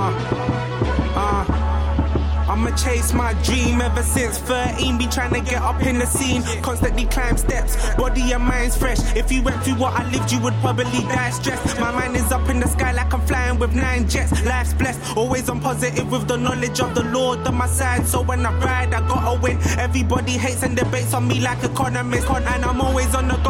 Uh, uh. I'ma chase my dream ever since 13. Be trying to get up in the scene, constantly climb steps. Body and mind's fresh. If you went through what I lived, you would probably die stressed. My mind is up in the sky like I'm flying with nine jets. Life's blessed, always on positive with the knowledge of the Lord on my side. So when I ride, I gotta win. Everybody hates and debates on me like economists, and I'm always on the go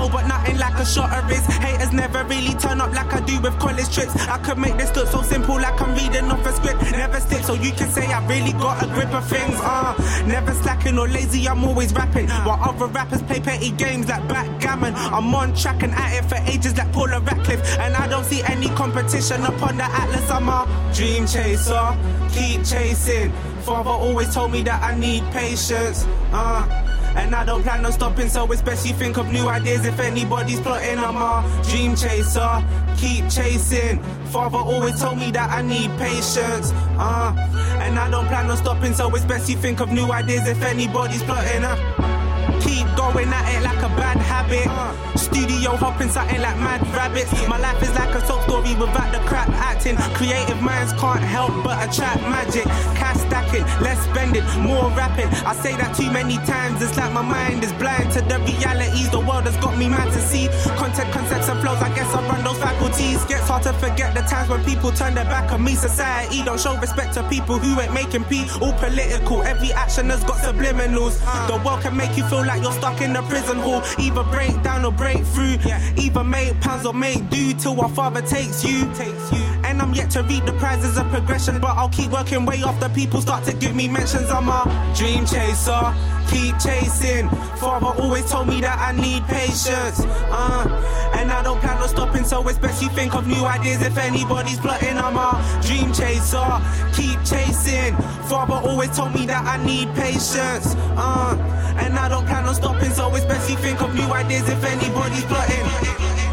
a shot of risk. Haters never really turn up like I do with college trips. I could make this look so simple, like I'm reading off a script. Never stick, so you can say I really got a grip of things. Uh, never slacking or lazy, I'm always rapping. While other rappers play petty games like backgammon. I'm on track and at it for ages like Paula Radcliffe. And I don't see any competition upon the Atlas. I'm a dream chaser, keep chasing. Father always told me that I need patience. Uh, and I don't plan on stopping, so it's best you think of new ideas if anybody's plotting. I'm a dream chaser, keep chasing. Father always told me that I need patience. Uh, and I don't plan on stopping, so it's best you think of new ideas if anybody's plotting. Uh. Keep going at it like a bad habit. Studio hopping something like mad rabbits. My life is like a soap story without the crap acting. Creative minds can't help but attract magic. Cash stacking, less spending, more rapping. I say that too many times, it's like my mind is blind to the realities the world has got me mad to see. Content, hard to forget the times when people turn their back on me. Society don't show respect to people who ain't making P. All political, every action has got subliminals. The world can make you feel like you're stuck in a prison hall. Either break down or break through. Either make pounds or make do till our father takes you. Takes you. And I'm yet to reap the prizes of progression, but I'll keep working way off the people start to give me mentions. I'm a dream chaser, keep chasing. Father always told me that I need patience. Uh, and I don't plan on stopping, so it's best you think of new ideas if anybody's plotting. I'm a dream chaser, keep chasing. Father always told me that I need patience. Uh, and I don't plan on stopping, so it's best you think of new ideas if anybody's plotting.